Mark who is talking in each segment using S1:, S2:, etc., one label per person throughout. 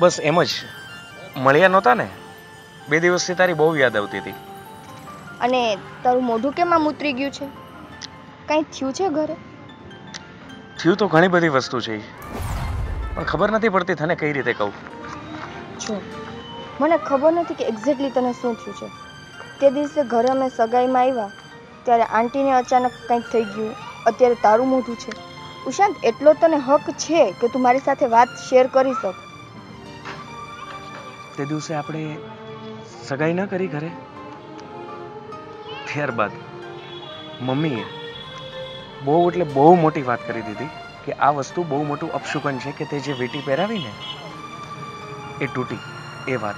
S1: બસ એમ જ. મળ્યા નહોતા ને. બે દિવસથી તારી બહુ યાદ આવતી હતી.
S2: અને તારું મોઢું કેમ આમ ઉતરી ગયું છે? કંઈ થયું છે ઘરે?
S1: થયું તો ઘણી બધી વસ્તુ છે. પણ ખબર નથી પડતી તને કઈ રીતે કહું.
S2: જો મને ખબર નથી કે એક્ઝેક્ટલી તને શું થયું છે. તે દિવસે ઘરે અમે સગાઈમાં આવ્યા ત્યારે આંટીને અચાનક કંઈક થઈ ગયું. અત્યારે તારું મોઢું છે. ઉશાંત એટલો તને હક છે કે તું મારી સાથે વાત શેર કરી શક.
S1: તે દિવસે આપણે સગાઈ ન કરી ઘરે? ત્યારબાદ મમ્મીએ બહુ એટલે બહુ મોટી વાત કરી દીધી કે આ વસ્તુ બહુ મોટું અપશુકન છે કે તે જે વીટી પહેરાવી ને એ તૂટી. એ વાત.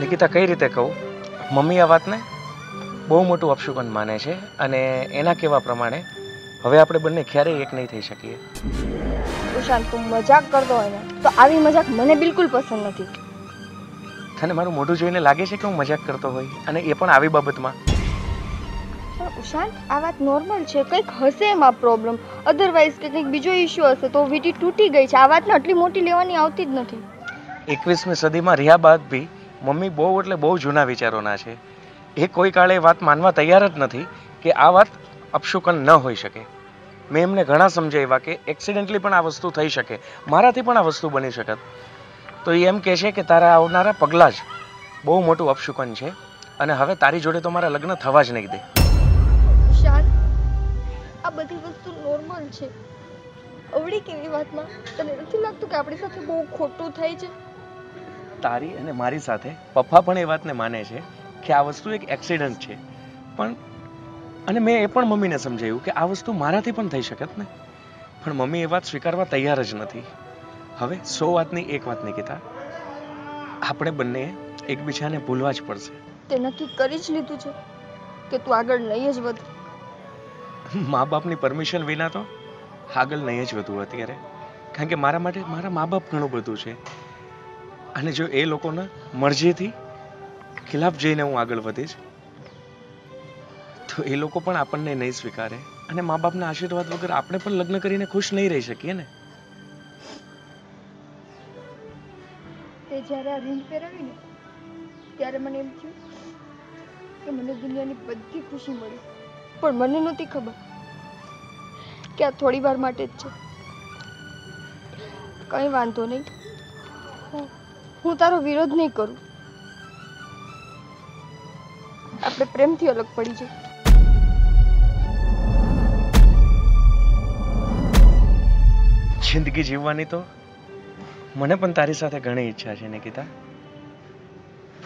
S1: નિકિતા, કઈ રીતે કહું? મમ્મી આ વાતને બહુ મોટું અપશુકન માને છે અને એના કહેવા પ્રમાણે હવે આપણે બંને ક્યારેય એક નહીં થઈ શકીએ.
S2: ઉશાંત તું મજાક કરતો હોય ને તો આવી મજાક મને બિલકુલ પસંદ નથી.
S1: તને મારું મોઢું જોઈને લાગે છે કે હું મજાક કરતો હોય? અને એ પણ આવી બાબતમાં.
S2: પણ ઉશાંત આ વાત નોર્મલ છે. કંઈક હશે એમાં પ્રોબ્લેમ અધરવાઇઝ કે કંઈક બીજો ઇશ્યુ હશે તો વીટી તૂટી ગઈ છે. આ વાતને આટલી મોટી લેવાની આવતી જ નથી.
S1: એકવીસમી સદીમાં રહ્યા બાદ બી મમ્મી બહુ એટલે બહુ જૂના વિચારોના છે. એ કોઈ કાળે વાત માનવા તૈયાર જ નથી કે આ વાત અપશુકન ન હોઈ શકે. મેં એમને ઘણા સમજાવ્યા કે એક્સિડન્ટલી પણ આ વસ્તુ થઈ શકે. મારાથી પણ આ વસ્તુ બની શકત તો એ એમ કહે છે કે તારા આવનારા પગલાં જ બહુ મોટું અપશુકન છે અને હવે તારી જોડે તો મારા લગ્ન થવા જ નહીં દે.
S2: આ બધી વસ્તુ નોર્મલ છે. અવળી કેવી વાતમાં? તને નથી લાગતું કે આપણી સાથે બહુ ખોટું થાય છે?
S1: તારી અને મારી સાથે પપ્પા પણ એ વાતને માને છે કે આ વસ્તુ એક એક્સિડન્ટ છે. પણ અને મેં એ પણ મમ્મીને સમજાવ્યું કે આ વસ્તુ મારાથી પણ થઈ શકત ને. પણ મમ્મી એ વાત સ્વીકારવા તૈયાર જ નથી. હવે સો વાતની એક વાત નિકિતા આપણે બંને એકબીજાને ભૂલવા જ પડશે.
S2: તે નક્કી કરી જ લીધું છે કે તું આગળ નહીં જ વધ.
S1: મા બાપની પરમિશન વિના તો આગળ નહીં જ વધુ અત્યારે. કારણ કે મારા માટે મારા મા બાપ ઘણું બધું છે. અને જો એ લોકોના મરજીથી ખિલાફ જઈને હું આગળ વધીશ તો એ લોકો પણ આપણને નહીં સ્વીકારે અને મા બાપના આશીર્વાદ વગર આપણે પણ લગ્ન કરીને ખુશ નહીં રહી શકીએ ને.
S2: તે જ્યારે આ રિંગ પહેરાવી ને ત્યારે મને એમ થયું કે મને દુનિયાની બધી ખુશી મળી. પણ મને નહોતી ખબર કે આ થોડી વાર માટે જ છે. કંઈ વાંધો નહીં. હું- તારો વિરોધ નહીં કરું. આપણે પ્રેમથી અલગ પડી જઈએ.
S1: જિંદગી જીવવાની તો મને પણ તારી સાથે ઘણી ઈચ્છા છે નિકિતા.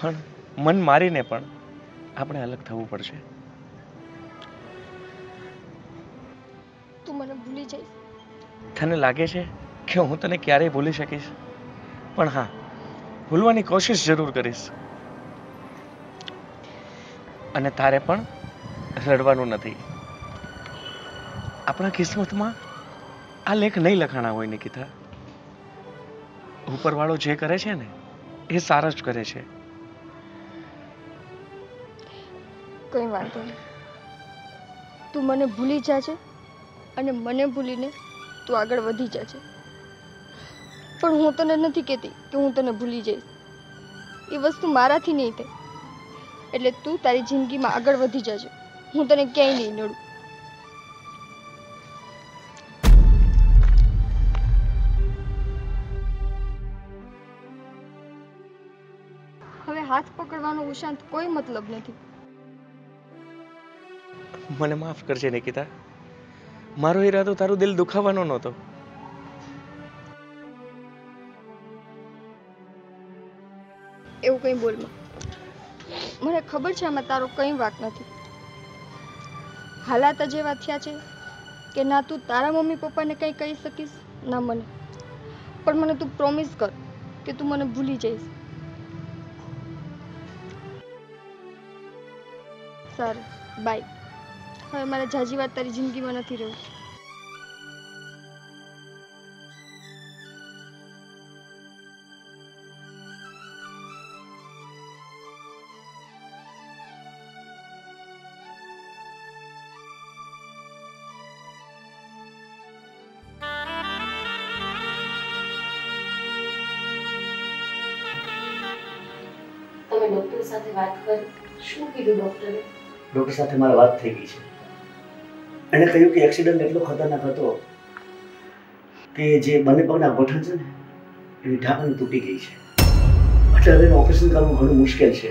S1: પણ મન મારીને પણ આપણે અલગ થવું પડશે.
S2: તું મને ભૂલી જઈશ.
S1: તને લાગે છે કે હું તને ક્યારેય ભૂલી શકીશ? પણ હા ભૂલવાની કોશિશ જરૂર કરીશ. અને તારે પણ રડવાનું નથી. આપણા કિસ્મતમાં આ લેખ નહીં લખાણા હોય, નિકિતા. ઉપરવાળો જે કરે છે ને, એ સારા જ કરે છે.
S2: કંઈ વાંધો નહીં. તું મને ભૂલી જાજે અને મને ભૂલીને તું આગળ વધી જાજે. પણ હું તને નથી કહેતી કે હું તને ભૂલી જઈશ. એ વસ્તુ મારાથી નહીં થાય. એટલે તું તારી જિંદગીમાં આગળ વધી જાજે. હું તને ક્યાંય નહીં નડું. હાથ પકડવાનો ઉશાંત કોઈ મતલબ નથી.
S1: મને માફ કરજે નિકિતા. મારો ઈરાદો તારું દિલ દુખાવાનો નહોતો.
S2: એવું કંઈ બોલમાં મને ખબર છે આમાં તારો કંઈ વાક નથી. હાલાત જ એવા થયા છે કે ના તું તારા મમ્મી પપ્પાને કંઈ કહી શકીશ ના મને. પણ મને તું પ્રોમિસ કર કે તું મને ભૂલી જઈશ. સારું બાય હવે મારે જાજી વાત તારી જિંદગીમાં નથી રહ્યું તમે
S3: ડોક્ટર સાથે વાત કરી શું કીધું ડોક્ટરે
S4: ડૉક્ટર સાથે મારી વાત થઈ ગઈ છે. એણે કહ્યું કે એક્સિડન્ટ એટલો ખતરનાક હતો કે જે બંને પગના ગોઠણ છે ને એની ઢાંકણી તૂટી ગઈ છે. એટલે હવે ઓપરેશન કરવું ઘણું મુશ્કેલ છે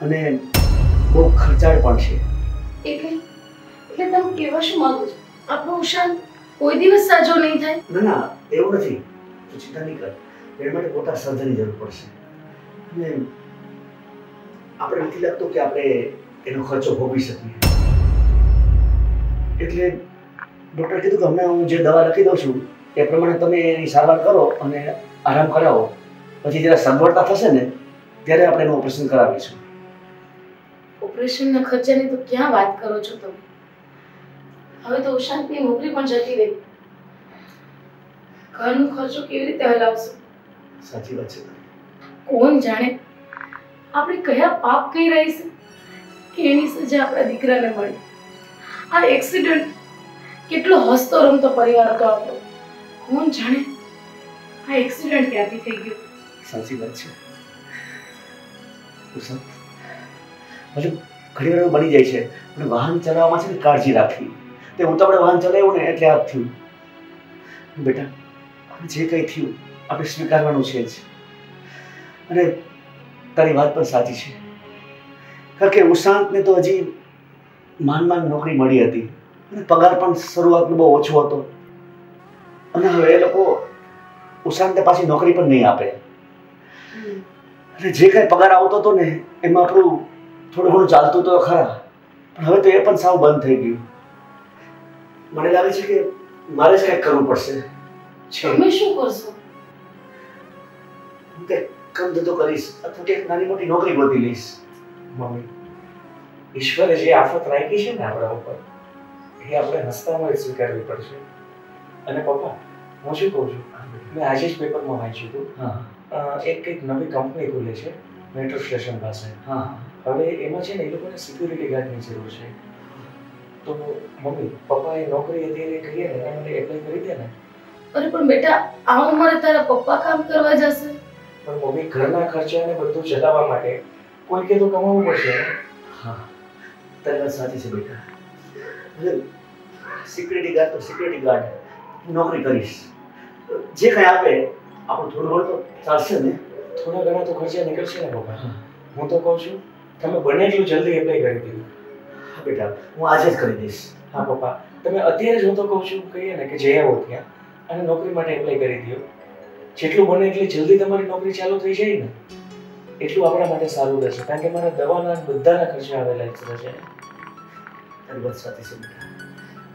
S4: અને બહુ ખર્ચાળ પણ છે.
S3: એટલે એટલે તમે કેવા શું માંગો છો? આપણો ઉશાંત કોઈ દિવસ સાજો નહીં થાય?
S4: ના ના એવું નથી. તું ચિંતા નહીં કર. એના માટે મોટા સર્જરી જરૂર પડશે. અને આપણે નથી લાગતું કે આપણે એનો ખર્ચો ભોગવી શકીએ. એટલે ડૉક્ટર કીધું કે હમણાં હું જે દવા લખી દઉં છું એ પ્રમાણે તમે એની સારવાર કરો અને આરામ કરાવો. પછી જ્યારે સગવડતા થશે ને ત્યારે આપણે એનું ઓપરેશન કરાવીશું.
S3: ઓપરેશનના ખર્ચાની તો ક્યાં વાત કરો છો તમે? હવે તો ઉશાંતની નોકરી પણ જતી રહી. ઘરનો ખર્ચો કેવી રીતે હલાવશો?
S4: સાચી વાત છે.
S3: કોણ જાણે? આપણે કયા પાપ કહી રહી છે? એની સજા આપણા દીકરાને મળી. આ એક્સિડન્ટ કેટલો હસતો રમતો પરિવાર હતો આપણો. કોણ જાણે આ એક્સિડન્ટ ક્યાંથી થઈ ગયો?
S4: સાચી વાત છે. કુસુમ હજુ ઘણી વાર બની જાય છે પણ વાહન ચલાવવામાં છે ને કાળજી રાખવી. તે હું તો આપણે વાહન ચલાવ્યું ને એટલે આ થયું. બેટા જે કંઈ થયું, આપણે સ્વીકારવાનું છે જ. અને તારી વાત પણ સાચી છે. કારણ કે ઉશાંતને તો હજી માન માન નોકરી મળી હતી. અને પગાર પણ શરૂઆતમાં બહુ ઓછો હતો. અને હવે એ લોકો ઉશાંતને પાછી નોકરી પણ નહીં આપે. અને જે કાંઈ પગાર આવતો હતો ને એમાં આપણું થોડું ઘણું ચાલતું તો ખરા. પણ હવે તો એ પણ સાવ બંધ થઈ ગયું. મને લાગે છે કે મારે જ કંઈક કરવું પડશે. છે
S3: તમે શું કરશો?
S4: હું કંઈક કામ ધંધો કરીશ. અથવા કંઈક નાની મોટી નોકરી ગોતી લઈશ.
S1: મમ્મી ઈશ્વરે જે આફત રાખી છે ને આપણા ઉપર એ આપણે હસતામાં સ્વીકારવી પડશે. અને પપ્પા હું શું કહું છું? મેં આજે જ પેપરમાં વાંચ્યું હતું.
S4: હા.
S1: એક કંઈક નવી કંપની ખુલે છે મેટ્રો સ્ટેશન પાસે.
S4: હા.
S1: હવે એમાં છે ને એ લોકોને સિક્યુરિટી ગાર્ડની જરૂર છે. તો મમ્મી પપ્પાએ નોકરી અત્યારે કરીએ ને એના માટે એપ્લાય કરી દે ને.
S3: અરે પણ બેટા આ ઉંમરે તારા પપ્પા કામ કરવા જશે?
S1: પણ મમ્મી ઘરના ખર્ચાને બધું ચલાવવા માટે કોઈકે તો કમાવવું પડશે.
S4: હા. તારી વાત સાચી છે બેટા. સિક્યુરિટી ગાર્ડ તો સિક્યુરિટી ગાર્ડ નોકરી કરીશ. જે કંઈ આપે આપણું થોડું ઘણું તો ચાલશે ને.
S1: થોડા ઘણા તો ખર્ચા નીકળશે ને પપ્પા. હું. તો કહું છું તમે બને એટલું જલ્દી એપ્લાય કરી દીધું
S4: હા બેટા હું આજે જ કરી દઈશ.
S1: હા પપ્પા. તમે અત્યારે જ હું તો કહું છું કહીએ ને કે જઈ આવો ત્યાં અને નોકરી માટે એપ્લાય કરી દો. જેટલું બને એટલી જલ્દી તમારી નોકરી ચાલુ થઈ જાય ને. એટલું આપણા માટે સારું રહેશે. કારણ કે મારા દવાના બધાના ખર્ચા આવેલા જ છે.
S4: તારી વાત સાચી છે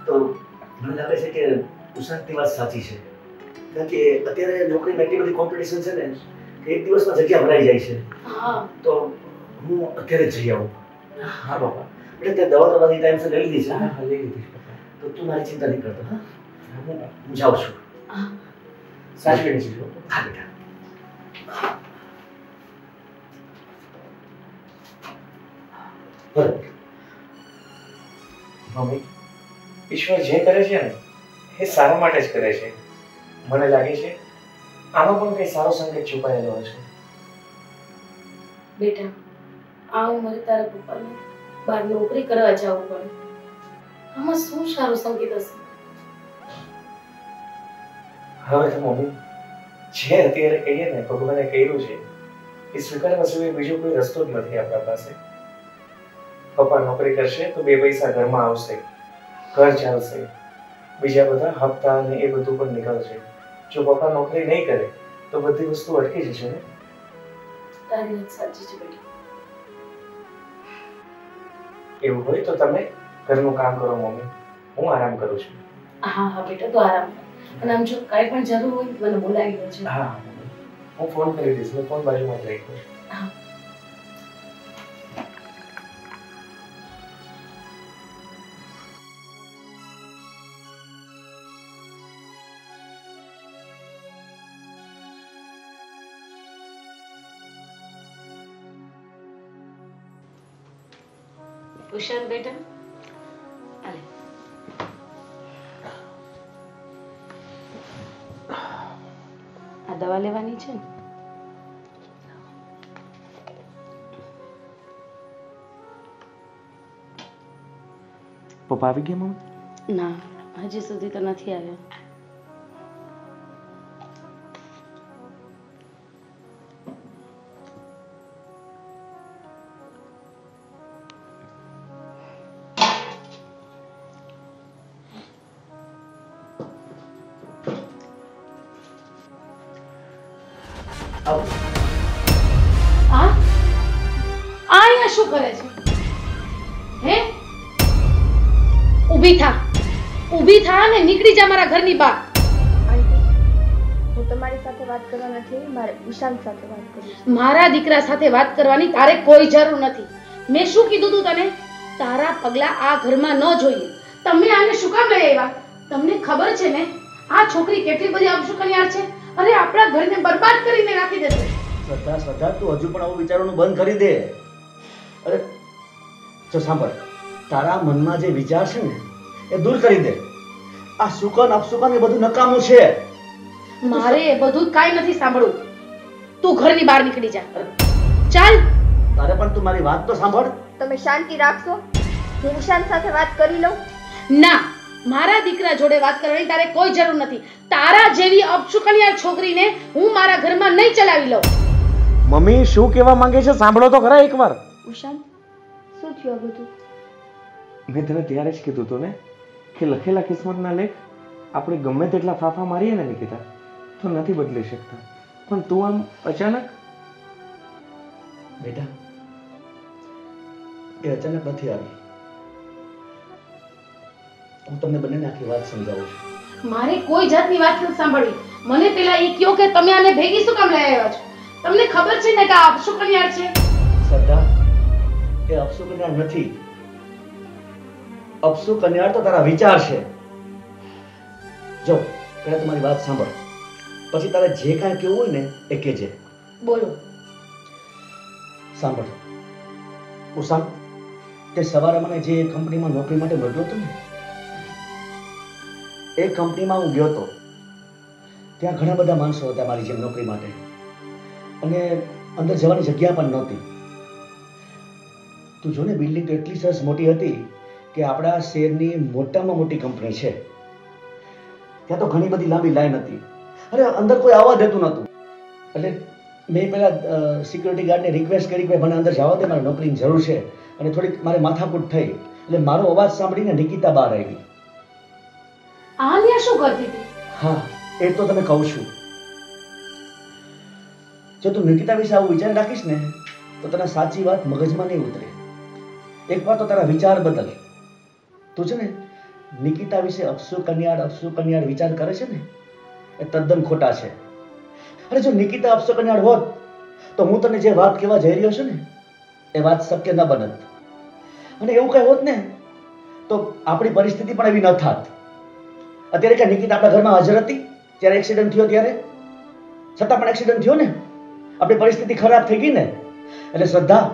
S4: તો મને લાગે છે કે ઉષાંતની વાત સાચી છે. કારણ કે અત્યારે નોકરીમાં એટલી બધી કોમ્પિટિશન છે ને કે એક દિવસમાં જગ્યા ભરાઈ જાય છે.
S3: હા.
S4: તો હું અત્યારે જઈ આવું.
S1: હા બાપા.
S4: એટલે તે દવા તો બધી ટાઈમસર લઈ લીધી છે.
S1: હા લઈ લીધી
S4: તો તું મારી ચિંતા નહીં કરતો હા?
S1: હું
S4: હું જાઉં છું.
S1: સાચવીને જજો
S4: હા બેટા.
S1: મમ્મી ઈશ્વર જે કરે છે ને એ સારા માટે જ કરે છે. મને લાગે છે આમાં પણ કંઈ સારો સંકેત છુપાયેલો હશે
S3: બેટા આ ઉંમરે તારા પપ્પાને બહાર નોકરી કરવા જવું પડે. આમાં શું સારો સંકેત હશે?
S1: હવે તો મમ્મી જે અત્યારે કહીએ ને ભગવાને કહ્યું છે એ સ્વીકારવા સિવાય બીજો કોઈ રસ્તો જ નથી આપણા પાસે. પપ્પા નોકરી કરશે તો બે પૈસા ઘરમાં આવશે ઘર ચાલશે બીજા બધા હપ્તા ને એ બધું પણ નીકળશે. જો પપ્પા નોકરી નહીં કરે તો બધી વસ્તુ અટકી જશે ને?
S3: તારી વાત સાચી છે બેટા.
S1: એવું હોય તો તમે ઘરનું કામ કરો મમ્મી. હું આરામ કરું છું.
S3: હા હા બેટા તો આરામ કર. અને આમ જો કાંઈ પણ જરૂર હોય મને બોલાવી દેજો.
S1: હા હું ફોન કરી દઈશ મેં ફોન બાજુમાં જ રાખ્યો છે.
S3: ઉશાંત બેટા આલે આ દવા લેવાની છે ને?
S1: પપ્પા આવી ગયા મમ્મી?
S3: ના હજી સુધી તો નથી આવ્યા.
S4: આવો.
S3: આ? આ અહીંયા શું કરે છે? હે? ઊભી થા. ઊભી થા ને નીકળી જા મારા ઘરની બહાર.
S2: હું તમારી સાથે વાત કરવા નથી મારે ઈશાન સાથે વાત કરવી
S3: મારા દીકરા સાથે વાત કરવાની તારે કોઈ જરૂર નથી. મેં શું કીધું તું તને? તારા પગલા આ ઘરમાં ન જોઈએ. તમે આને શું કામ લઈ આવ્યા? તમને ખબર છે ને? આ છોકરી કેટલી બધી અપશુકનિયાર છે? અરે આપણા ઘરને બરબાદ કરીને રાખી દેશે
S4: શ્રદ્ધા શ્રદ્ધા તું હજુ પણ આવું વિચારવાનું બંધ કરી દે. અરે જો સાંભળ તારા મનમાં જે વિચાર છે ને એ દૂર કરી દે. આ સુકન અપસુકન એ બધું નકામું છે.
S3: મારે એ બધું કાંઈ નથી સાંભળવું. તું ઘરની બહાર નીકળી જા. ચાલ.
S4: તારે પણ તું મારી વાત તો સાંભળ.
S2: તમે શાંતિ રાખશો? હું ઈશાન સાથે વાત કરી લઉં?
S3: ના. મારા દીકરા જોડે વાત કરવાની તારે કોઈ જરૂર નથી. તારા જેવી અપશુકનિયાર છોકરીને હું મારા ઘરમાં નહીં ચલાવી લઉં.
S1: મમ્મી શું કહેવા માંગે છે? સાંભળો તો ખરા એકવાર.
S2: ઉષાન શું થયું બધું?
S1: મેં તને ત્યારે જ કીધું હતું ને કે લખેલા કિસ્મતના લેખ આપણે ગમે તેટલા ફાફા મારીએ ને નિકિતા તો નથી બદલી શકતા. પણ તું આમ અચાનક?
S4: બેટા એ અચાનક નથી આવી. હું તમને બંનેને આખી વાત સમજાવું છું.
S3: મારે કોઈ જાતની વાત નથી સાંભળવી. મને પેલા એ કયો કે તમે આને ભેગી શું કામ લઈ આવ્યા છો? તમને ખબર છે ને કે આ અપશુકનિયાર છે?
S4: શ્રદ્ધા એ અપસુ કન્યાળ નથી. અપશુ કન્યાળ તો તારા વિચાર છે. જો પહેલા તમારી વાત સાંભળ. પછી તારે જે કાંઈ કહેવું હોય ને એ કહેજે.
S3: બોલો.
S4: સાંભળ. ઉષાન તે સવારે મને જે કંપનીમાં નોકરી માટે મળ્યો હતો ને એ કંપનીમાં હું ગયો હતો. ત્યાં ઘણા બધા માણસો હતા મારી જેમ નોકરી માટે. અને અંદર જવાની જગ્યા પણ નહોતી. તું જો ને બિલ્ડિંગ તો એટલી સરસ મોટી હતી કે આપણા શહેરની મોટામાં મોટી કંપની છે. ત્યાં તો ઘણી બધી લાંબી લાઈન હતી. અરે, અંદર કોઈ આવવા દેતું નહોતું. એટલે મેં પહેલાં સિક્યુરિટી ગાર્ડને રિક્વેસ્ટ કરી કે મને અંદર જવા દે, મારે નોકરીની જરૂર છે. અને થોડીક મારે માથાકૂટ થઈ. એટલે મારો અવાજ સાંભળીને નિકિતા બહાર આવી
S3: આ ન્યા શું કરતી હતી?
S4: હા, એ તો તમે કહું છું. જો તું નિકિતા વિશે આવું વિચાર રાખીશ ને, તો તને સાચી વાત મગજમાં નહીં ઉતરે. એકવાર તો તારા વિચાર બદલ. તું છે ને, નિકિતા વિશે અપસુ કન્યાળ અપસુ કન્યાળ વિચાર કરે છે ને, એ તદ્દન ખોટા છે. અરે, જો નિકિતા અપસુ કન્યાળ હોત, તો હું તને જે વાત કહેવા જઈ રહ્યો છું ને, એ વાત શક્ય ન બનત. અને એવું કઈ હોત ને, તો આપણી પરિસ્થિતિ પણ એવી ન થાત. અત્યારે કે નિકિતા આપણા ઘરમાં હાજર હતી? ત્યારે એક્સિડન્ટ થયો ત્યારે? છતાં પણ એક્સિડન્ટ થયો ને? આપણી પરિસ્થિતિ ખરાબ થઈ ગઈ ને? એટલે શ્રદ્ધા,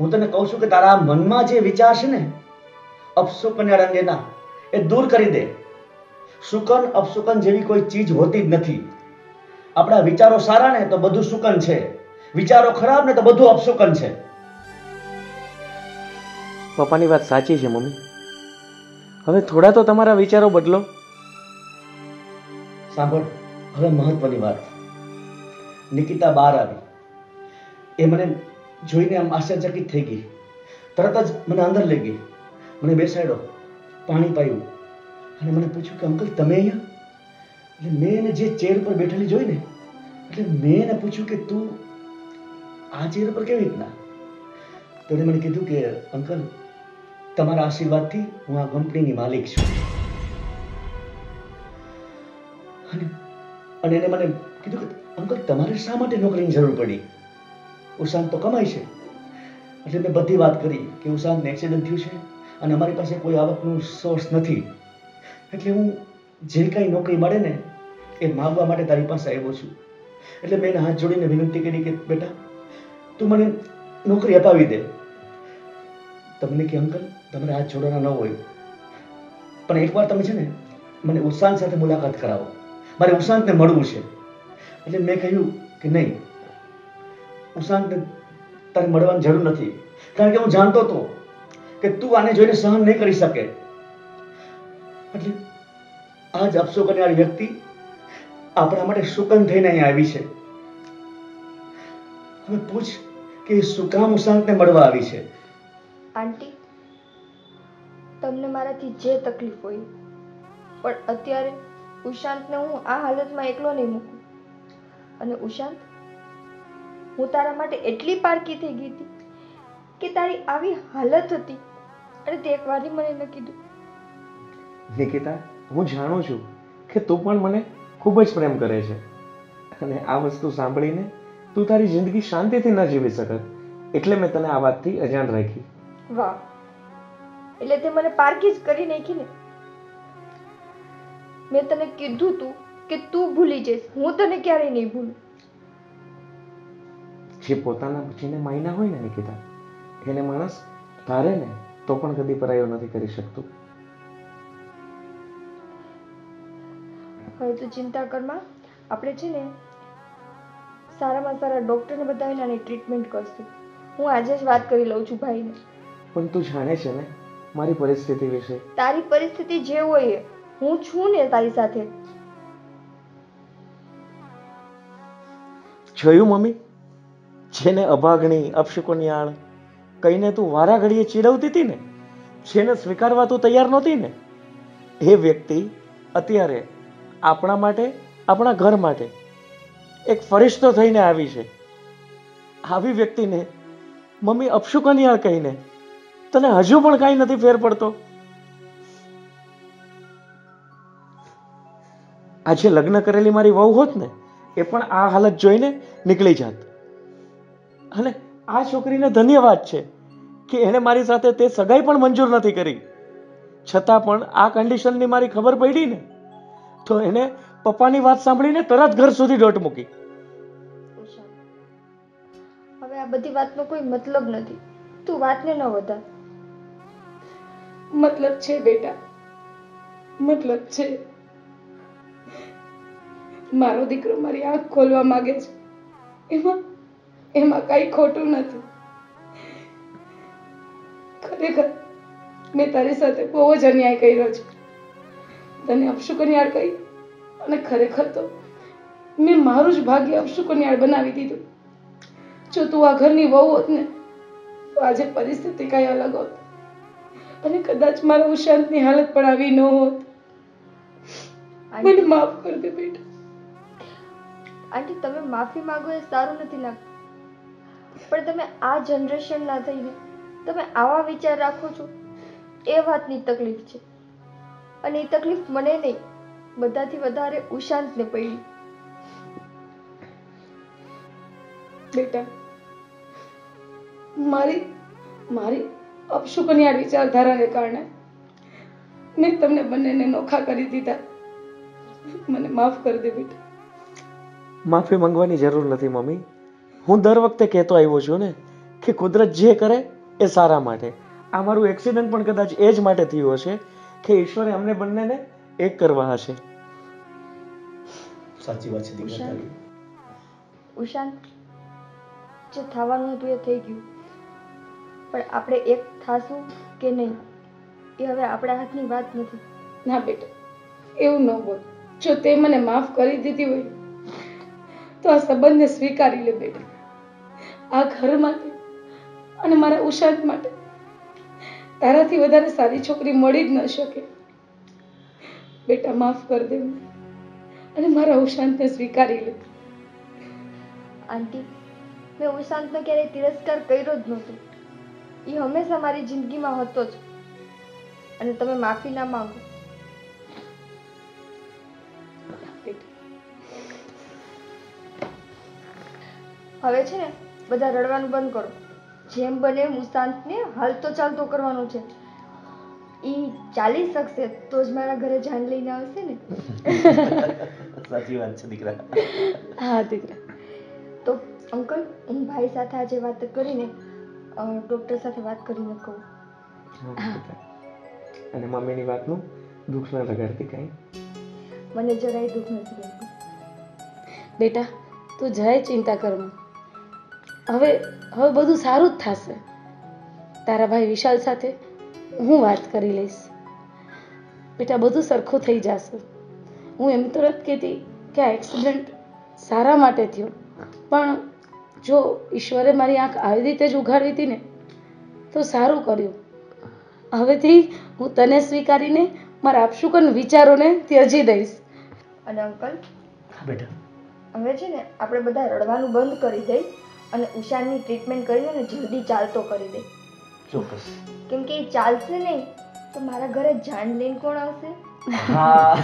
S4: હું તને કહું છું કે તારા મનમાં જે વિચાર છે ને અપશુકન્યાળ અંગેના એ દૂર કરી દે. સુકન અપશુકન જેવી કોઈ ચીજ હોતી જ નથી. આપણા વિચારો સારા ને તો બધું સુકન છે. વિચારો ખરાબ ને તો બધું અપશુકન છે.
S1: પપ્પાની વાત સાચી છે, મમ્મી. હવે થોડા તો તમારા વિચારો બદલો.
S4: સાંભળ, હવે મહત્વની વાત. નિકિતા બહાર આવી. એ મને જોઈને આમ આશ્ચર્યચકિત થઈ ગઈ. તરત જ મને અંદર લઈ ગઈ. મને બેસાડ્યો. પાણી પાયું. અને મને પૂછ્યું કે, અંકલ, તમે અહીંયા? એટલે મેં એને જે ચેર પર બેઠેલી જોઈને, એટલે મેં એને પૂછ્યું કે, તું આ ચેર પર કેવી રીતના? તો એણે મને કીધું કે, અંકલ, તમારા આશીર્વાદથી હું આ કંપનીની માલિક છું. અને એને મને કીધું કે, અંકલ, તમારે શા માટે નોકરીની જરૂર પડી? ઉશાંત તો કમાય છે. એટલે મેં બધી વાત કરી કે ઉશાંતને એક્સિડન્ટ થયું છે અને અમારી પાસે કોઈ આવકનું સોર્સ નથી. એટલે હું જે કાંઈ નોકરી મળે ને, એ માગવા માટે તારી પાસે આવ્યો છું. એટલે મેં એને હાથ જોડીને વિનંતી કરી કે, બેટા, તું મને નોકરી અપાવી દે. તમને કે, અંકલ, તમારે હાથ જોડવાના ન હોય. પણ એકવાર તમે છે ને, મને ઉત્સાહ સાથે મુલાકાત કરાવો. મારે ઉશાંતને મળવું છે. એટલે મેં કહ્યું કે નહીં. ઉશાંત તારે મળવાની જરૂર નથી. કારણ કે હું જાણતો હતો કે તું આને જોઈને સહન નહીં કરી શકે. એટલે આજ અપસો કરનાર વ્યક્તિ આપણા માટે સુકન થઈને અહીં આવી છે. હવે પૂછ કે શું કામ ઉશાંતને મળવા આવી છે?
S2: આંટી, તમને મારાથી જે તકલીફ હોય, પણ અત્યારે ઉશાંતને હું આ હાલતમાં એકલો નહીં મૂકું. અને ઉશાંત હું તારા માટે એટલી પારકી થઈ ગઈ હતી કે તારી આવી હાલત હતી અને તે એકવારી મને ન કીધું.
S1: નિકિતા હું જાણું છું કે તું પણ મને ખૂબ જ પ્રેમ કરે છે. અને આ વસ્તુ સાંભળીને તું તારી જિંદગી શાંતિથી ન જીવી શકત. એટલે મેં તને આ વાતથી અજાણ રાખી.
S2: વાહ. એટલે તે મને પારકી જ કરી નાખી ને. મેં તને કીધું તું કે તું ભૂલી જઈશ. હું તને ક્યારેય નહીં ભૂલું.
S1: જે પોતાના જેને માયના હોય ને નિકિતા એને માણસ ધારે ને તો પણ કદી પરાયો નથી કરી શકતું.
S2: હવે તો ચિંતા કરમાં આપણે છે ને સારામાં સારા ડૉક્ટરને બતાવીને આની ટ્રીટમેન્ટ કરશું. હું આજે જ વાત કરી લઉં છું ભાઈને.
S1: પણ તું જાણે છે ને મારી પરિસ્થિતિ વિશે.
S2: તારી પરિસ્થિતિ જે હોય એ. હું છું ને તારી સાથે.
S1: જોયું, મમ્મી? જેને અભાગણી અપશુકન્યાળ કહીને તું વારા ઘડીએ ચીડવતી હતી ને, જેને સ્વીકારવા તું તૈયાર નહોતી ને, એ વ્યક્તિ અત્યારે આપણા માટે, આપણા ઘર માટે એક ફરિશ્તો થઈને આવી છે. આવી વ્યક્તિને મમ્મી અપશુકન્યાળ કહીને તને હજુ પણ કાંઈ નથી ફેર પડતો? આજે લગ્ન કરેલી મારી વહુ હોત ને એ પણ આ હાલત જોઈને નીકળી જાત. અને આ છોકરીને ધન્યવાદ છે કે એણે મારી સાથે તે સગાઈ પણ મંજૂર નથી કરી. છતાં પણ આ કન્ડિશનની મારી ખબર પડી ને તો એને પપ્પાની વાત સાંભળીને તરત ઘર સુધી દોટ મૂકી.
S2: હવે આ બધી વાતનો કોઈ મતલબ નથી. તું વાતને ન વધા
S3: મતલબ છે બેટા. મતલબ છે. મારો દીકરો મારી આંખ ખોલવા માંગે છે. એમાં એમાં કાંઈ ખોટું નથી. ખરેખર મેં તારી સાથે બહુ જ અન્યાય કર્યો છે. તને અપશુકન્યાળ કહી અને ખરેખર તો મેં મારું જ ભાગ્ય અપશુકન્યાળ બનાવી દીધું. જો તું આ ઘરની વહુ હોત ને તો આજે પરિસ્થિતિ કાંઈ અલગ હોત. અને કદાચ મારા ઉશાંતની હાલત પણ આવી ન હોત. મને માફ કર દે બેટા.
S2: આંટી, તમે માફી માગો એ સારું નથી લાગતું. પણ તમે આ જનરેશનના થઈને તમે આવા વિચાર રાખો છો, એ વાતની તકલીફ છે. અને એ તકલીફ મને નહીં, બધાથી વધારે ઉશાંતને પડી.
S3: બેટા, મારી મારી અપશુકનિયાળ વિચારધારાને કારણે મેં તમને બંનેને નોખા કરી દીધા. મને માફ કરી દે બેટા.
S1: માફી માંગવાની જરૂર નથી મમ્મી. હું દર વખતે કહેતો આવ્યો છું ને કે કુદરત જે કરે એ સારા માટે. આ મારું એક્સિડન્ટ પણ કદાચ એ જ માટે થયું હશે કે ઈશ્વરે અમને બંનેને એક કરવા હશે.
S4: સાચી વાત છે દીકરા
S2: ઉશાંત જે થવાનું હતું એ થઈ ગયું. પણ આપણે એક થાશું કે નહીં એ હવે આપણા હાથની વાત નથી.
S3: ના બેટા એવું ન બોલ. જો તે મને માફ કરી દીધી હોય તો આ સંબંધને સ્વીકારી લે બેટા. આ ઘર માટે અને મારા ઉશાંત માટે તારાથી વધારે સારી છોકરી મળી જ ન શકે. બેટા, માફ કરી દે અને મારા ઉશાંતને સ્વીકારી લે.
S2: આંટી, મેં ઉશાંતનો ક્યારેય તિરસ્કાર કર્યો જ નહોતો. એ હંમેશા મારી જિંદગીમાં હતો જ. અને તમે માફી ના માંગો. હવે છે ને બધા રડવાનું બંધ કરો. જેમ બને એમ ઉશાંતને હાલતો ચાલતો કરવાનો છે. એ ચાલી શકશે તો જ મારા ઘરે જાન લઈને આવશે ને.
S4: સાચી વાત છે દીકરા.
S3: હા દીકરા.
S2: તો અંકલ હું ભાઈ સાથે આજે વાત કરીને ડૉક્ટર સાથે વાત કરીને કહું.
S1: અને મમ્મીની વાતનું દુઃખ ન લગાડતી કાંઈ.
S2: મને જરાય દુઃખ નથી લાગતું.
S3: બેટા તું જરાય ચિંતા કરમાં હવે હવે બધું સારું જ થશે. તારા ભાઈ વિશાલ સાથે હું વાત કરી લઈશ. બેટા બધું સરખું થઈ જશે. હું એમ તો નથી કહેતી કે આ એક્સિડન્ટ સારા માટે થયો. પણ જો ઈશ્વરે મારી આંખ આવી રીતે જ ઉઘાડી હતી ને તો સારું કર્યું. હવેથી હું તને સ્વીકારીને મારા આપશુકન વિચારોને ત્યજી દઈશ.
S2: અને અંકલ?
S4: હા બેટા.
S2: હવે છે ને આપણે બધા રડવાનું બંધ કરી દઈ. અને ઉષાની ટ્રીટમેન્ટ કરીને ને જલ્દી ચાલતો કરી દે.
S4: ચોક્કસ.
S2: કેમ કે એ ચાલશે નહીં તો મારા ઘરે જાન લઈને કોણ આવશે?
S4: હા.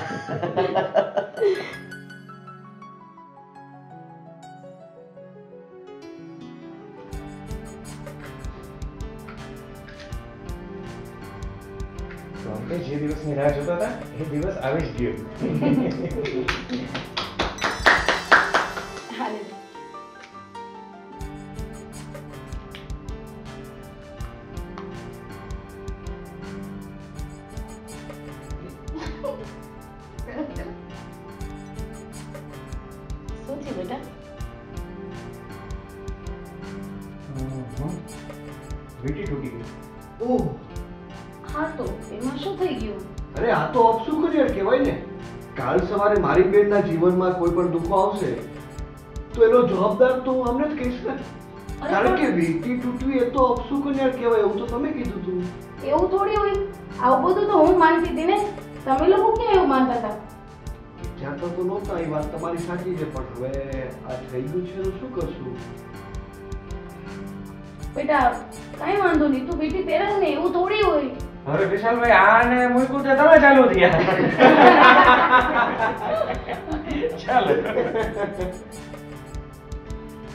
S1: તો જે દિવસની રાહ જોતા હતા એ દિવસ આવી જ ગયો.
S5: ઓહ.
S3: હા તો એમાં શું થઈ ગયું?
S5: અરે આ તો અપસુ કરિયર કહેવાય ને? કાલ સવારે મારી બેનના જીવનમાં કોઈ પણ દુઃખો આવશે તો એનો જવાબદાર તો હું અમને જ કહીશ ને. કારણ કે વીટી તૂટવી એ તો અપસુ કન્યા કહેવાય એવું તો તમે કીધું હતું
S3: એવું થોડી હોય? આવું બધું તો હું માનતી હતી ને. તમે લોકો ક્યાં એવું માનતા હતા?
S5: વિચારતા તો નહોતા એ વાત તમારી સાચી છે પણ હવે આ થઈ ગયું છે તો શું કરશું?
S3: બેટા કઈ વાંધો નહીં તું બેટી પહેરે ને એવું થોડી હોય.
S1: અરે વિશાલભાઈ આને મૂક્યું તે તમે ચાલુ થયા. ચાલ.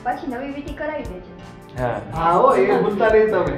S2: પાછી નવી વીટી કરાવી દેજે.
S1: હા.
S5: હા હો એ ભૂલતા નહીં તમે.